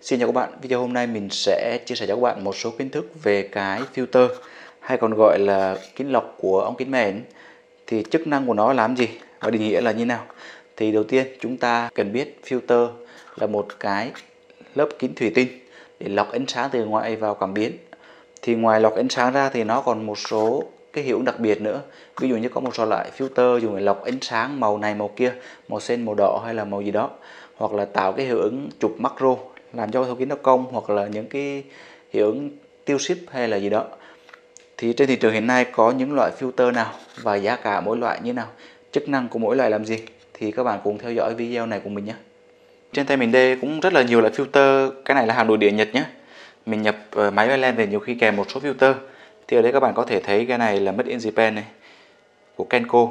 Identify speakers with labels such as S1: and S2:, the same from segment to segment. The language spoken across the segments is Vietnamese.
S1: Xin chào các bạn, video hôm nay mình sẽ chia sẻ cho các bạn một số kiến thức về cái filter hay còn gọi là kính lọc của ống kính mền thì chức năng của nó làm gì và định nghĩa là như nào? Thì đầu tiên chúng ta cần biết filter là một cái lớp kính thủy tinh để lọc ánh sáng từ ngoài vào cảm biến. Thì ngoài lọc ánh sáng ra thì nó còn một số cái hiệu ứng đặc biệt nữa. Ví dụ như có một số loại filter dùng để lọc ánh sáng màu này màu kia màu xanh màu đỏ hay là màu gì đó hoặc là tạo cái hiệu ứng chụp macro làm cho thấu kính nó cong hoặc là những cái hiệu ứng tiêu ship hay là gì đó. Thì trên thị trường hiện nay có những loại filter nào và giá cả mỗi loại như nào? Chức năng của mỗi loại làm gì? Thì các bạn cùng theo dõi video này của mình nhé. Trên tay mình đây cũng rất là nhiều loại filter. Cái này là hàng nội địa Nhật nhé. Mình nhập ờ, máy bay về nhiều khi kèm một số filter. Thì ở đây các bạn có thể thấy cái này là Made in Japan này, của Kenko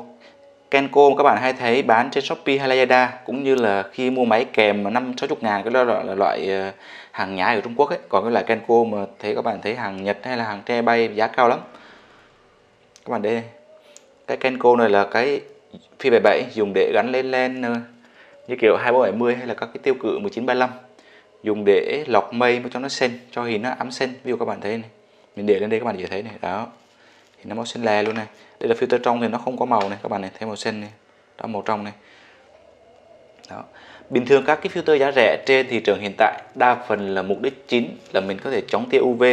S1: Kenko, các bạn hay thấy bán trên Shopee hay Lazada, cũng như là khi mua máy kèm năm sáu chục ngàn, cái đó là loại ờ, hàng nhái ở Trung Quốc ấy. Còn cái loại Kenko mà thấy các bạn thấy hàng Nhật hay là hàng tre bay giá cao lắm. Các bạn đây. Cái Kenko này là cái phi 77 dùng để gắn lên len ờ, như kiểu 2470 hay là các cái tiêu cự 1935 dùng để lọc mây cho nó xanh cho hình nó ấm xanh ví dụ các bạn thấy này. Mình để lên đây các bạn dễ thấy này. Đó thì nó màu xanh lè luôn này. Đây là filter trong thì nó không có màu này, các bạn này, thấy màu xanh này. Đó, màu trong này. Đó. Bình thường các cái filter giá rẻ trên thị trường hiện tại, đa phần là mục đích chính là mình có thể chống tia UV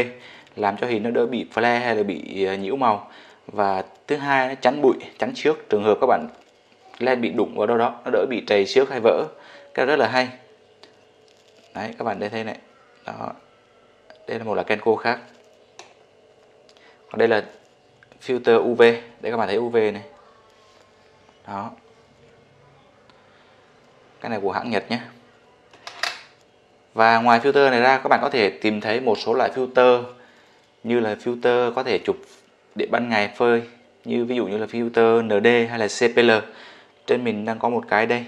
S1: làm cho hình nó đỡ bị flare hay là bị ờ, nhiễu màu. Và thứ hai, nó chắn bụi, chắn trước. Trường hợp các bạn len bị đụng vào đâu đó, nó đỡ bị trầy xước hay vỡ. Cái rất là hay. Đấy, các bạn đây thấy này. Đó. Đây là một loại Kenko khác. Còn đây là filter UV để các bạn thấy UV này. Đó. Cái này của hãng Nhật nhé. Và ngoài filter này ra, các bạn có thể tìm thấy một số loại filter như là filter có thể chụp điện ban ngày phơi, như ví dụ như là filter ND hay là CPL trên mình đang có một cái đây,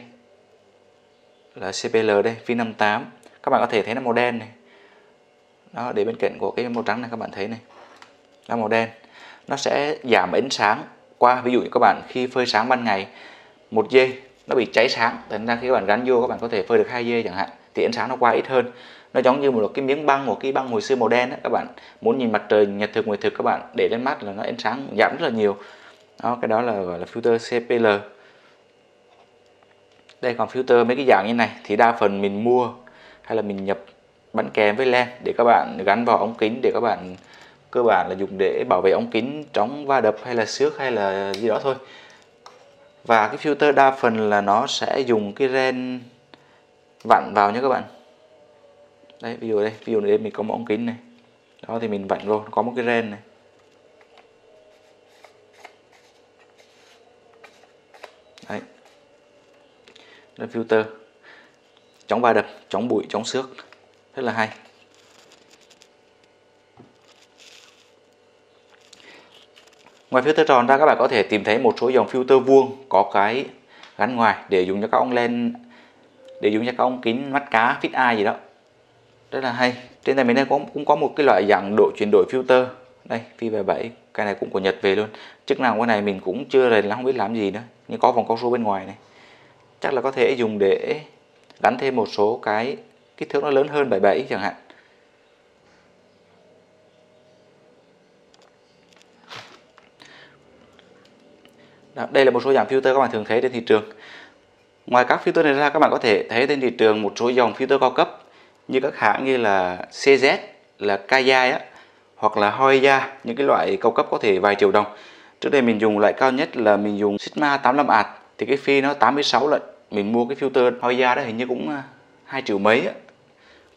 S1: là CPL đây, phi 58 các bạn có thể thấy nó màu đen này. Đó, để bên cạnh của cái màu trắng này các bạn thấy này. Là màu đen nó sẽ giảm ánh sáng. Qua ví dụ như các bạn khi phơi sáng ban ngày một dây nó bị cháy sáng thành ra khi các bạn gắn vô các bạn có thể phơi được hai dây chẳng hạn thì ánh sáng nó qua ít hơn. Nó giống như một cái miếng băng một cái băng hồi xưa màu đen đó, các bạn muốn nhìn mặt trời nhật thực nguyệt thực các bạn để lên mắt là nó ánh sáng giảm rất là nhiều. Đó cái đó là gọi là filter CPL đây còn filter mấy cái dạng như này thì đa phần mình mua hay là mình nhập bắn kèm với len để các bạn gắn vào ống kính để các bạn cơ bản là dùng để bảo vệ ống kính, chống va đập hay là xước hay là gì đó thôi. Và cái filter đa phần là nó sẽ dùng cái ren vặn vào nhé các bạn. Đây, ví dụ đây, ví dụ đây mình có một ống kính này. Đó, thì mình vặn vô có một cái ren này. Đấy. Là filter. Chống va đập, chống bụi, chống xước. Rất là hay. Ngoài filter tròn ra, các bạn có thể tìm thấy một số dòng filter vuông có cái gắn ngoài để dùng cho các ống len, để dùng cho các ống kính mắt cá, fit eye gì đó. Rất là hay. Trên này mình đây cũng cũng có một cái loại dạng độ chuyển đổi filter. Đây, phi về 7 cái này cũng của Nhật về luôn. Chức năng của này mình cũng chưa rành lắm, không biết làm gì nữa. Nhưng có vòng cao su bên ngoài này. Chắc là có thể dùng để gắn thêm một số cái kích thước nó lớn hơn 77 chẳng hạn. Đây là một số dạng filter các bạn thường thấy trên thị trường. Ngoài các filter này ra các bạn có thể thấy trên thị trường một số dòng filter cao cấp như các hãng như là CZ là Kaya á, hoặc là Hoya những cái loại cao cấp có thể vài triệu đồng. Trước đây mình dùng loại cao nhất là mình dùng Sigma 85 ạt thì cái phi nó 86 lận. Mình mua cái filter Hoya đó hình như cũng à, hai triệu mấy á.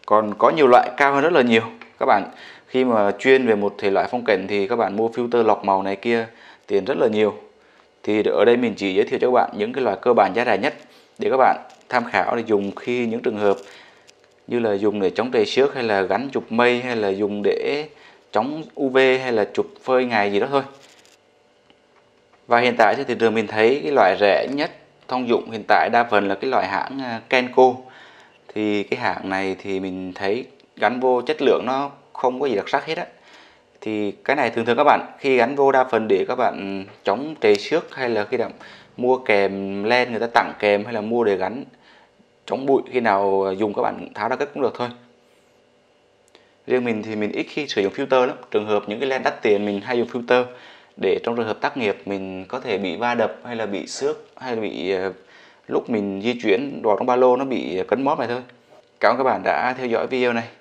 S1: còn có nhiều loại cao hơn rất là nhiều. Các bạn khi mà chuyên về một thể loại phong cảnh thì các bạn mua filter lọc màu này kia tiền rất là nhiều thì ở đây mình chỉ giới thiệu cho các bạn những cái loại cơ bản giá rẻ nhất để các bạn tham khảo để dùng khi những trường hợp như là dùng để chống trầy xước hay là gắn chụp mây hay là dùng để chống UV hay là chụp phơi ngày gì đó thôi. Và hiện tại trên thị trường mình thấy cái loại rẻ nhất thông dụng hiện tại đa phần là cái loại hãng à, Kenko thì cái hãng này thì mình thấy gắn vô chất lượng nó không có gì đặc sắc hết á thì cái này thường thường các bạn, khi gắn vô đa phần để các bạn ừ, chống trầy xước hay là khi nào mua kèm len người ta tặng kèm hay là mua để gắn, chống bụi, khi nào dùng các bạn tháo ra cất cũng được thôi. Riêng mình thì mình ít khi sử dụng filter lắm. Trường hợp những cái len đắt tiền mình hay dùng filter để trong trường hợp tác nghiệp mình có thể bị va đập hay là bị xước hay là bị ờ, lúc mình di chuyển vào trong ba lô nó bị cấn móp này thôi. Cảm ơn các bạn đã theo dõi video này.